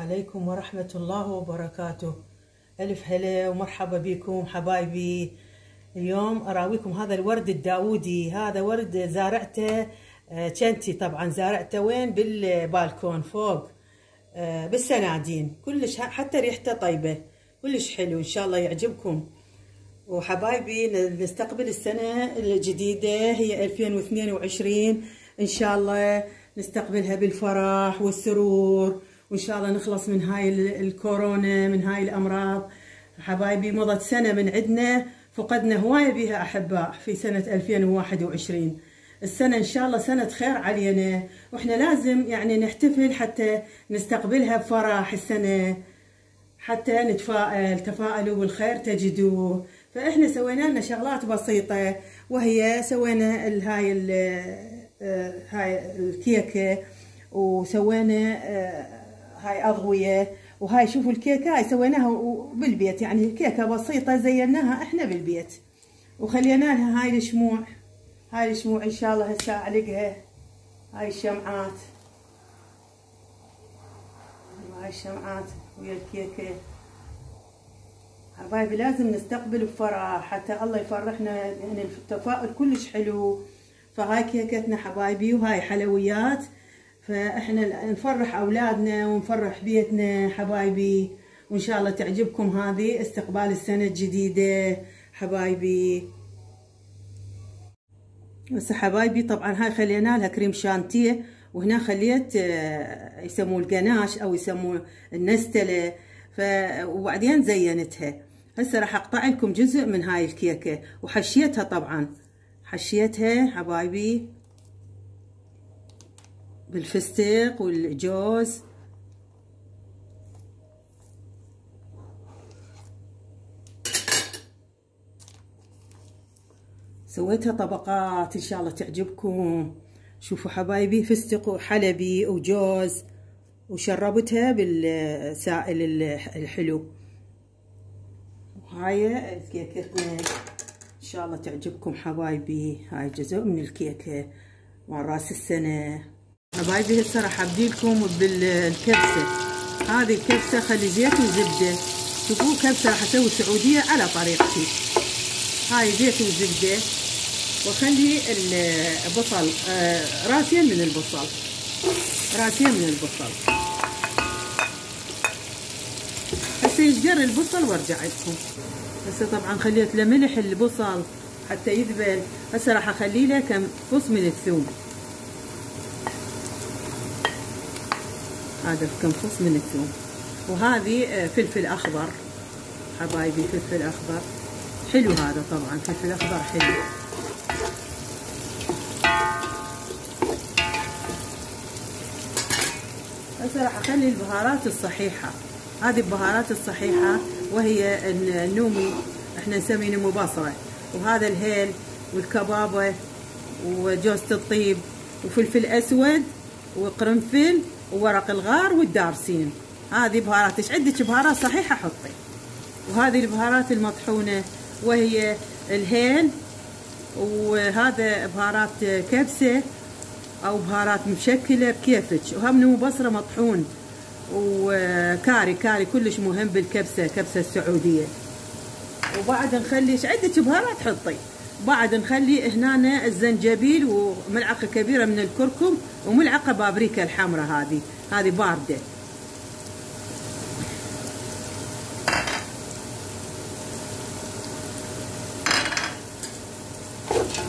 عليكم ورحمة الله وبركاته. ألف هلا ومرحبا بكم حبايبي. اليوم أراويكم هذا الورد الداودي. هذا ورد زارعته آه، كنتي طبعا. زارعته وين؟ بالبالكون فوق. آه، بالسنادين. كلش حتى ريحته طيبة. كلش حلو إن شاء الله يعجبكم. وحبايبي نستقبل السنة الجديدة. هي 2022 إن شاء الله نستقبلها بالفرح والسرور. وإن شاء الله نخلص من هاي الكورونا من هاي الأمراض. حبايبي مضت سنة من عندنا فقدنا هواية بها أحباء في سنة 2021 السنة إن شاء الله سنة خير علينا وإحنا لازم يعني نحتفل حتى نستقبلها بفرح السنة. حتى نتفائل تفائلوا بالخير تجدوه. فإحنا سوينا لنا شغلات بسيطة وهي سوينا هاي هاي الكيكة وسوينا هاي أضوية وهاي شوفوا الكيكة هاي سويناها بالبيت يعني كيكة بسيطة زيناها إحنا بالبيت. وخلينا لها هاي الشموع هاي الشموع إن شاء الله هسه أعلقها. هاي الشمعات. هاي الشمعات ويا الكيكة. حبايبي لازم نستقبل بفرح حتى الله يفرحنا يعني التفاؤل كلش حلو. فهاي كيكتنا حبايبي وهاي حلويات. فإحنا نفرح أولادنا ونفرح بيتنا حبايبي وإن شاء الله تعجبكم هذه استقبال السنة الجديدة حبايبي. بس حبايبي طبعا هاي خلينا لها كريم شانتيه وهنا خليت يسموه القناش أو يسموه النستلة. ف وبعدين زينتها. هسه راح أقطع لكم جزء من هاي الكيكة. وحشيتها طبعا. حشيتها حبايبي. بالفستق والجوز سويتها طبقات إن شاء الله تعجبكم. شوفوا حبايبي فستق وحلبي وجوز وشربتها بالسائل الحلو. وهاي كيكتنا إن شاء الله تعجبكم حبايبي. هاي جزء من الكيكة مع رأس السنة. حبايبي هسه راح أبدي لكم بالكبسة. هذه الكبسة خلي زيت وزبدة. شوفوا كبسة راح أسوي سعوديه على طريقتي. هاي زيت وزبدة. واخلي البصل آه راسين من البصل. راسين من البصل. هسه يشقر البصل وارجع لكم هسه طبعا خليت له ملح البصل حتى يذبل. هسه راح أخلي له كم؟ فص من الثوم. هذا كم فص من الثوم. وهذه فلفل أخضر. حبايبي فلفل أخضر. حلو هذا طبعا فلفل أخضر حلو. هسه راح أخلي البهارات الصحيحة. هذه البهارات الصحيحة وهي النومي إحنا نسميه نمو بصرة. وهذا الهيل والكبابة وجوزة الطيب وفلفل أسود وقرنفل وورق الغار والدارسين هذه بهارات إيش عندك بهارات صحيحة حطي. وهذه البهارات المطحونة وهي الهيل وهذا بهارات كبسة أو بهارات مشكلة بكيفك. وهم نمو بصرة مطحون وكاري كاري كلش مهم بالكبسة كبسة السعودية. وبعد نخلي عندك بهارات حطي. بعد نخلي هنا الزنجبيل وملعقة كبيرة من الكركم وملعقة بابريكا الحمراء هذه. هذه باردة.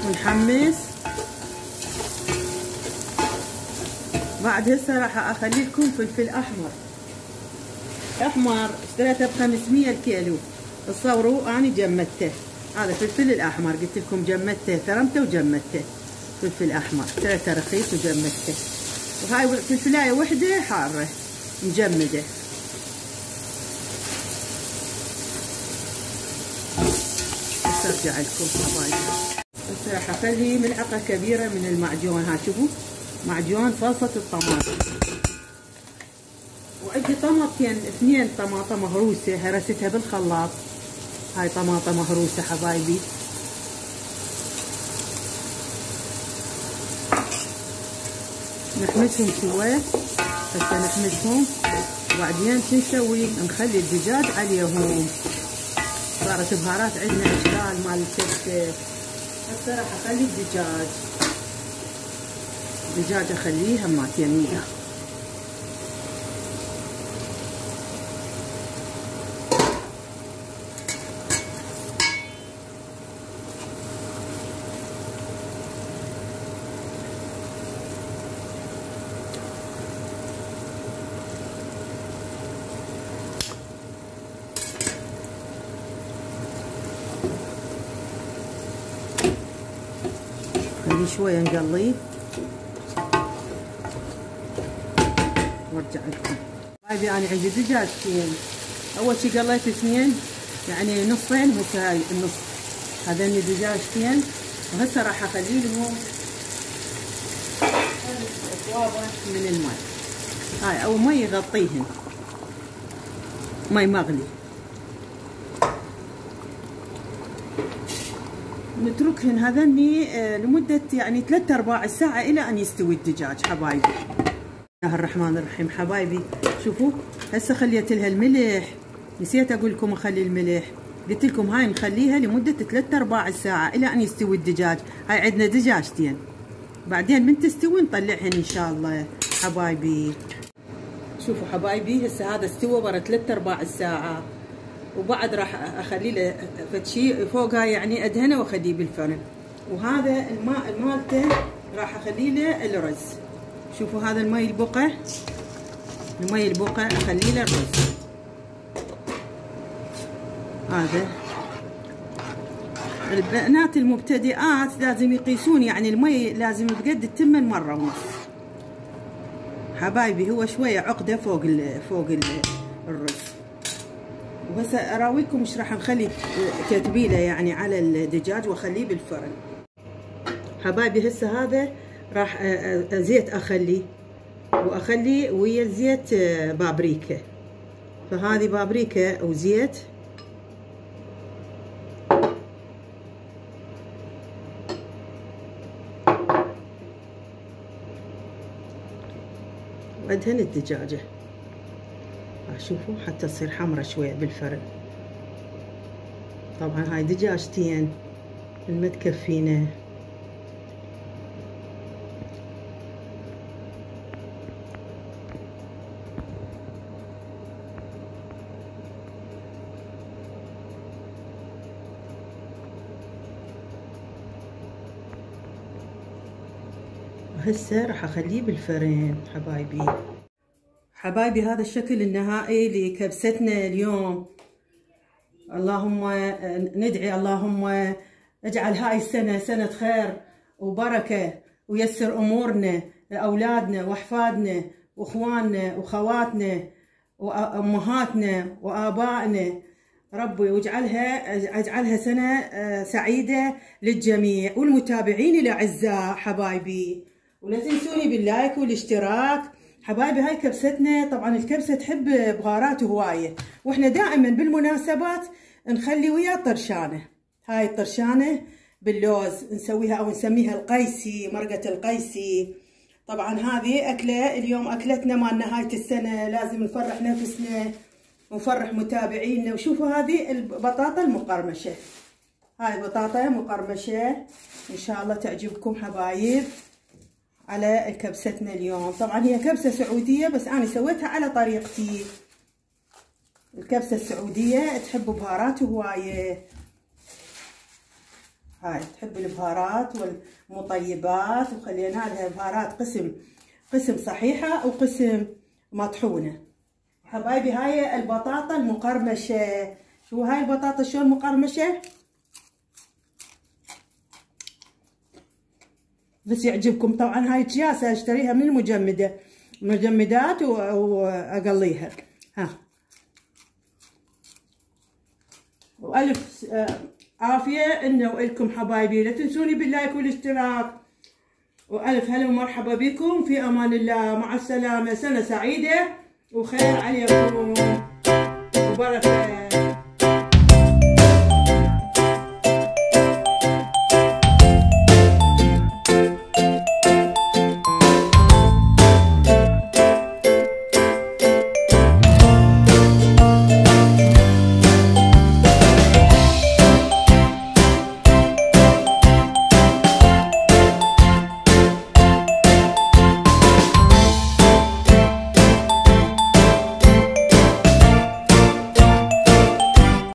ونحمس بعد هسه راح اخلي لكم فلفل أحمر. أحمر اشتريته ب 500 الكيلو. تصوروا اني جمدته. هذا فلفل الأحمر. قلت لكم جمدته ثرمته وجمدته. فلفل أحمر اشتريته رخيص وجمدته. وهاي فلفلاية وحدة حارة مجمدة. بس ارجع لكم راح اخلي ملعقة كبيرة من المعجون. ها شوفوا معجون صلصة الطماطم. وعندي طماطين اثنين طماطم مهروسه هرستها بالخلاط. هاي طماطم مهروسه حبايبي. نحمسهم شوي. هسه نحمسهم وبعدين شو نسوي؟ نخلي الدجاج عليهم. صارت بهارات عندنا اشكال مال الكبسة. هسه راح أخلي الدجاج. الدجاج أخليه همات يمينه. خليه شوية نقليه. وارجع لكم. هاي أنا عندي دجاجتين أول شي قليت اثنين يعني نصين وهسه هاي النص. هذين دجاجتين وهسه راح اخلي لهم اكوابه من الماء. هاي أو مي يغطيهن مي مغلي. نتركهن هذني لمدة يعني ثلاثة أرباع الساعة إلى أن يستوي الدجاج حبايبي. الله الرحمن الرحيم حبايبي. شوفوا هسه خليت لها الملح. نسيت أقول لكم أخلي الملح. قلت لكم هاي نخليها لمدة ثلاثة أرباع الساعة إلى أن يستوي الدجاج. هاي عندنا دجاجتين. بعدين من تستوي نطلعهن إن شاء الله حبايبي. شوفوا حبايبي هسه هذا استوى برا ثلاثة أرباع الساعة. وبعد راح أخلي له فتشي فوقها يعني أدهنه وأخليه بالفرن. وهذا الماء مالته راح أخلي له الرز. شوفوا هذا المي البقع المي البقع أخلي له الرز. هذا. البنات المبتدئات لازم يقيسون يعني المي لازم بقد التمن مرة ونص. حبايبي هو شوية عقدة فوق ال فوق ال الرز. وهسه أراويكم إيش راح نخلي تتبيله يعني على الدجاج وأخليه بالفرن. حبايبي هسه هذا راح زيت اخلي واخلي ويا الزيت بابريكا. فهذه بابريكا وزيت. وادهن الدجاجة. شوفوا حتى تصير حمرة شوية بالفرن طبعا هاي دجاجتين ما تكفينا هسه راح أخليه بالفرن حبايبي. حبايبي هذا الشكل النهائي لكبستنا اليوم. اللهم ندعي اللهم اجعل هاي السنة سنة خير وبركة ويسر أمورنا لأولادنا وأحفادنا وإخواننا وخواتنا وأمهاتنا وآبائنا. ربي واجعلها اجعلها سنة سعيدة للجميع والمتابعين الأعزاء حبايبي. ولا تنسوني باللايك والاشتراك. حبايبي هاي كبستنا. طبعا الكبسة تحب بهارات هواية. وإحنا دائما بالمناسبات نخلي وياه طرشانة هاي الطرشانة باللوز نسويها أو نسميها القيسي مرقة القيسي. طبعا هذه أكلة اليوم أكلتنا مال نهاية السنة. لازم نفرح نفسنا ونفرح متابعينا. وشوفوا هذه البطاطا المقرمشة. هاي بطاطا مقرمشة. إن شاء الله تعجبكم حبايب. على كبستنا اليوم. طبعا هي كبسة سعودية بس أنا سويتها على طريقتي. الكبسة السعودية تحب بهارات هواية. هاي تحب البهارات والمطيبات وخلينا لها بهارات قسم قسم صحيحة وقسم مطحونة. حبايبي هاي البطاطا المقرمشة. شو هاي البطاطا؟ شلون مقرمشة؟ بس يعجبكم. طبعا هاي اكياس أشتريها من المجمدة. مجمدات وأقليها. ها. وألف عافية. إنه والكم حبايبي. لا تنسوني باللايك والاشتراك. وألف هلا ومرحبا بكم. في أمان الله. مع السلامة. سنة سعيدة. وخير عليكم. وبركة